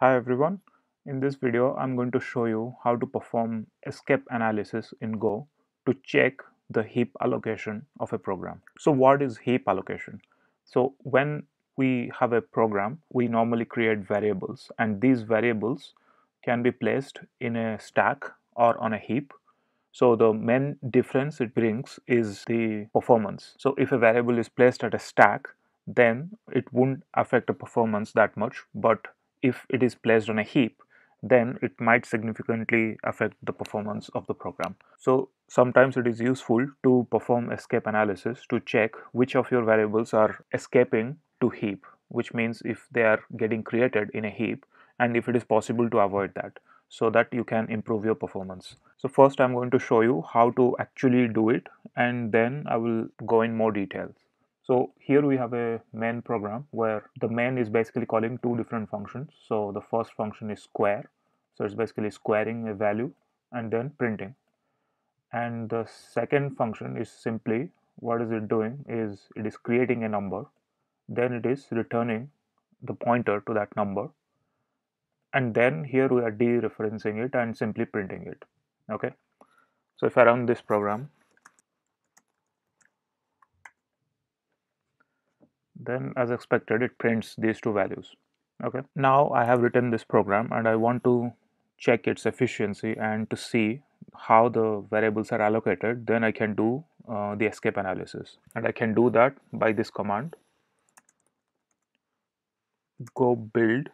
Hi everyone. In this video, I'm going to show you how to perform escape analysis in Go to check the heap allocation of a program. So what is heap allocation? So when we have a program, we normally create variables and these variables can be placed in a stack or on a heap. So the main difference it brings is the performance. So if a variable is placed at a stack, then it won't affect the performance that much, but if it is placed on a heap then it might significantly affect the performance of the program. So sometimes it is useful to perform escape analysis to check which of your variables are escaping to heap which means if they are getting created in a heap and if it is possible to avoid that so that you can improve your performance. So first I'm going to show you how to actually do it and then I will go in more details. So here we have a main program where the main is basically calling two different functions. So the first function is square. So it's basically squaring a value and then printing. And the second function is simply what is it doing is it is creating a number. Then it is returning the pointer to that number. And then here we are dereferencing it and simply printing it. Okay. So if I run this program, then as expected it prints these two values. Okay? Now I have written this program and I want to check its efficiency and to see how the variables are allocated. Then I can do uh, the escape analysis. And I can do that by this command. Go build.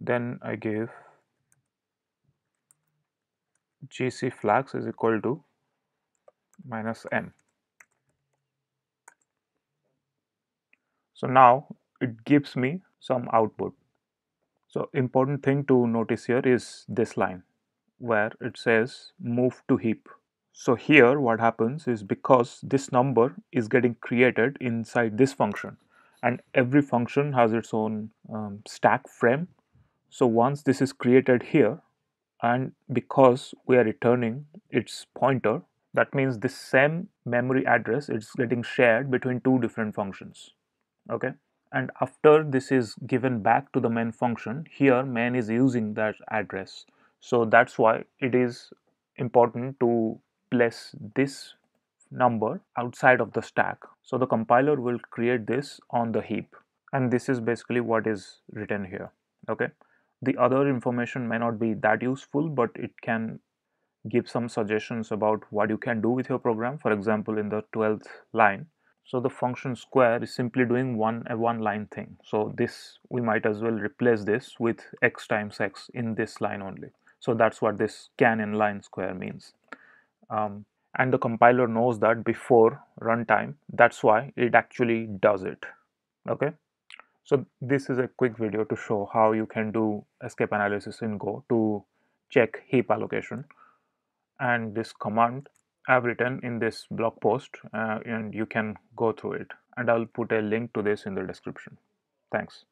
Then I give gc flags is equal to minus m So now it gives me some output. So important thing to notice here is this line where it says move to heap. So here what happens is because this number is getting created inside this function and every function has its own um, stack frame. So once this is created here and because we are returning its pointer that means the same memory address is getting shared between two different functions okay. And after this is given back to the main function here main is using that address. So that's why it is important to place this number outside of the stack. So the compiler will create this on the heap. And this is basically what is written here. Okay. The other information may not be that useful but it can give some suggestions about what you can do with your program. For example in the 12th line so the function square is simply doing one a one line thing. So this we might as well replace this with x times x in this line only. So that's what this can inline square means. Um, and the compiler knows that before runtime. That's why it actually does it. Okay. So this is a quick video to show how you can do escape analysis in Go to check heap allocation. And this command I've written in this blog post uh, and you can go through it and I'll put a link to this in the description. Thanks.